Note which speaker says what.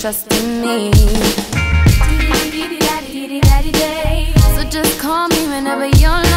Speaker 1: trust in me. So just call me whenever you're.